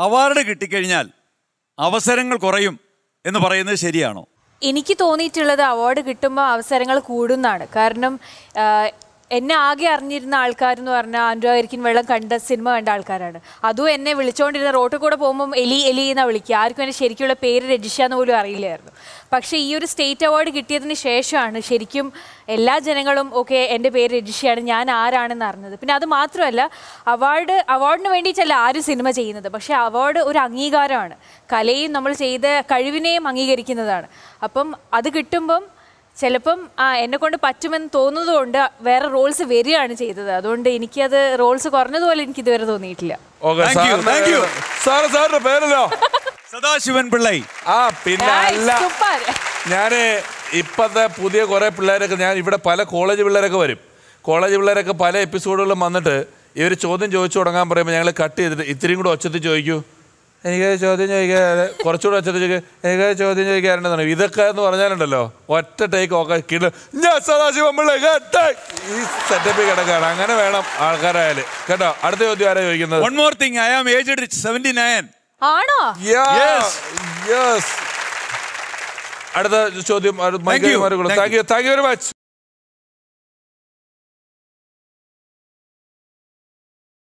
Award കിട്ടിക്കഴിഞ്ഞാൽ അവസരങ്ങൾ കുറയും എന്ന് പറയുന്നത് ശരിയാണോ? എനിക്ക് തോന്നിയിട്ടുള്ളത് അവാർഡ് കിട്ടുമ്പോൾ അവസരങ്ങൾ കൂടുന്നതാണ് കാരണം എന്നെ ആകെ അറിഞ്ഞിരുന്ന ആൾക്കാരെന്ന് പറഞ്ഞാൽ അനുരാഗരിക്കും വെള്ളം കണ്ട സിനിമ കണ്ട ആൾക്കാരാണ്. അതും എന്നെ വിളിച്ചുകൊണ്ടിരുന്ന റോട്ടിൽ കൂടെ പോകുമ്പം എലി എലി എന്നാണ് വിളിക്കുക. ആർക്കും എന്റെ ശരിക്കുള്ള പേര് രജിഷ എന്ന് പോലും അറിയില്ലായിരുന്നു. പക്ഷേ ഈ ഒരു സ്റ്റേറ്റ് അവാർഡ് കിട്ടിയതിന് ശേഷമാണ് ശരിക്കും എല്ലാ ജനങ്ങളും ഓക്കെ എന്റെ പേര് രജിഷയാണ് ഞാൻ ആരാണെന്ന് അറിഞ്ഞത്. പിന്നെ അത് മാത്രമല്ല അവാർഡ് അവാർഡിന് വേണ്ടിയിട്ടല്ല ആരും സിനിമ ചെയ്യുന്നത്. പക്ഷേ അവാർഡ് ഒരു അംഗീകാരമാണ്. കലയും നമ്മൾ ചെയ്ത കഴിവിനെയും അംഗീകരിക്കുന്നതാണ്. അപ്പം അത് കിട്ടുമ്പം ചിലപ്പം ആ എന്നെ കൊണ്ട് പറ്റുമെന്ന് തോന്നുന്നതുകൊണ്ട് വേറെ റോൾസ് വരികയാണ് ചെയ്തത്. അതുകൊണ്ട് എനിക്കത് റോൾസ് കുറഞ്ഞതുപോലെ എനിക്ക് ഇതുവരെ തോന്നിയിട്ടില്ല. ഓക്കെ Thank you, thank സാറിന്റെ പേരല്ലോ സദാശിവൻ പിള്ളൈ. ആ പിന്നെ അല്ല. ഞാൻ ഇപ്പത്തെ പുതിയ കുറെ പിള്ളേരൊക്കെ ഞാൻ ഇവിടെ പല കോളേജ് പിള്ളേരൊക്കെ വരും. കോളേജ് പിള്ളേരൊക്കെ പല എപ്പിസോഡുകളിലും വന്നിട്ട് ഇവർ ചോദ്യം ചോദിച്ചു തുടങ്ങാൻ പറയുമ്പോൾ ഞങ്ങൾ കട്ട് ചെയ്തിട്ട് ഇത്രയും കൂടെ ഒച്ചത്തിൽ ചോദിക്കൂ. എനിക്ക് ചോദ്യം ചോദിക്കാതെ കുറച്ചുകൂടെ വെച്ചത് ചോദിക്കുക എനിക്ക് ചോദ്യം ചോദിക്കാറുണ്ടെന്നാണ് ഇതൊക്കെ എന്ന് പറഞ്ഞാലുണ്ടല്ലോ ഒറ്റ ടേക്ക് ഒക്കെ കിട ഞാൻ സദാശിവം പിള്ള ഈ സെറ്റപ്പിൽ കിടക്കാണ്. അങ്ങനെ വേണം ആൾക്കാരായാലും. കേട്ടോ അടുത്ത ചോദ്യം ആരാ ചോദിക്കുന്നത്? One more thing I am aged seventy nine ആണോ അടുത്ത ചോദ്യം. Thank you thank you very much